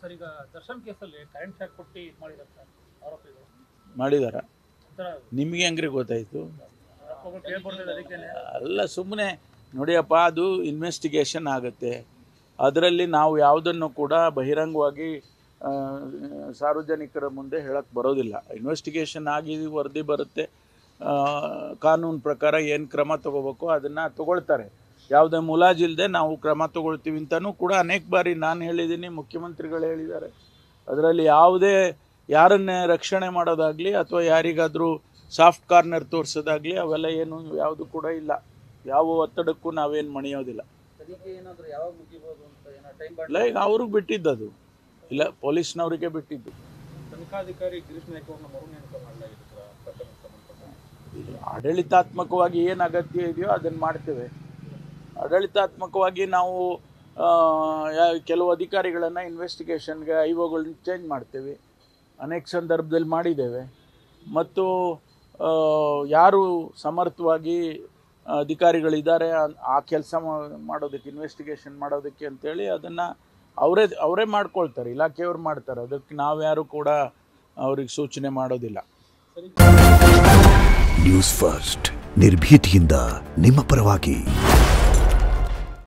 Sir ಈಗ ದರ್ಶನ್ ಕೇಸಲ್ಲಿ current shock ಕೊಟ್ಟು ಇದು ಮಾಡಿದ್ದಾರೆ ಸರ್ ಆರೋಪಿಗಳು ಮಾಡಿದಾರ? ನಿಮಗೆ ಹೆಂಗ್ರಿ ಗೊತ್ತಾಯಿತು? ಅಲ್ಲ ಸುಮ್ಮನೆ ನೋಡಿಯಪ್ಪ ಅದು ಇನ್ವೆಸ್ಟಿಗೇಷನ್ ಆಗುತ್ತೆ. ಅದರಲ್ಲಿ ನಾವು ಯಾವುದನ್ನು ಕೂಡ ಬಹಿರಂಗವಾಗಿ ಸಾರ್ವಜನಿಕರ ಮುಂದೆ ಹೇಳಕ್ಕೆ ಬರೋದಿಲ್ಲ. ಇನ್ವೆಸ್ಟಿಗೇಷನ್ ಆಗಿ ವರದಿ ಬರುತ್ತೆ. ಕಾನೂನು ಪ್ರಕಾರ ಏನು ಕ್ರಮ ತಗೋಬೇಕು ಅದನ್ನು ತಗೊಳ್ತಾರೆ. ಯಾವುದೇ ಮುಲಾಜಿಲ್ಲದೆ ನಾವು ಕ್ರಮ ತಗೊಳ್ತೀವಿ ಅಂತಲೂ ಕೂಡ ಅನೇಕ ಬಾರಿ ನಾನು ಹೇಳಿದ್ದೀನಿ ಮುಖ್ಯಮಂತ್ರಿಗಳು ಹೇಳಿದ್ದಾರೆ. ಅದರಲ್ಲಿ ಯಾವುದೇ ಯಾರನ್ನೇ ರಕ್ಷಣೆ ಮಾಡೋದಾಗಲಿ ಅಥವಾ ಯಾರಿಗಾದರೂ ಸಾಫ್ಟ್ ಕಾರ್ನರ್ ತೋರಿಸೋದಾಗಲಿ ಅವೆಲ್ಲ ಏನು ಯಾವುದು ಕೂಡ ಇಲ್ಲ. ಯಾವ ಒತ್ತಡಕ್ಕೂ ನಾವೇನು ಮಣಿಯೋದಿಲ್ಲ. ತನಿಖೆ ಏನಾದ್ರು ಯಾವಾಗ ಮುಗಿಬೋದು ಅಂತ ಏನೋ ಟೈಮ್ ಇಲ್ಲ ಈಗ ಅವ್ರಿಗೆ ಬಿಟ್ಟಿದ್ದದು. ಇಲ್ಲ ಪೊಲೀಸ್ನವರಿಗೆ ಬಿಟ್ಟಿದ್ದು. ತನಿಖಾಧಿಕಾರಿ ಗಿರೀಶ್ ನಾಯ್ಕ ಆಡಳಿತಾತ್ಮಕವಾಗಿ ಏನು ಅಗತ್ಯ ಇದೆಯೋ ಅದನ್ನು ಮಾಡ್ತೇವೆ. ಆಡಳಿತಾತ್ಮಕವಾಗಿ ನಾವು ಕೆಲವು ಅಧಿಕಾರಿಗಳನ್ನು ಇನ್ವೆಸ್ಟಿಗೇಷನ್ಗೆ ಐಒಗಳನ್ನ ಚೇಂಜ್ ಮಾಡ್ತೇವೆ. ಅನೇಕ ಸಂದರ್ಭದಲ್ಲಿ ಮಾಡಿದ್ದೇವೆ. ಮತ್ತು ಯಾರು ಸಮರ್ಥವಾಗಿ ಅಧಿಕಾರಿಗಳಿದ್ದಾರೆ ಆ- ಆ ಕೆಲಸ ಮಾಡೋದಕ್ಕೆ ಇನ್ವೆಸ್ಟಿಗೇಷನ್ ಮಾಡೋದಕ್ಕೆ ಅಂತೇಳಿ ಅದನ್ನು ಅವರೇ ಅವರೇ ಮಾಡ್ಕೊಳ್ತಾರೆ. ಇಲಾಖೆಯವ್ರು ಮಾಡ್ತಾರೆ. ಅದಕ್ಕೆ ನಾವ್ಯಾರು ಕೂಡ ಅವ್ರಿಗೆ ಸೂಚನೆ ಮಾಡೋದಿಲ್ಲ. ನ್ಯೂಸ್ ಫಸ್ಟ್ ನಿರ್ಭೀತಿಯಿಂದ ನಿಮ್ಮ ಪರವಾಗಿ.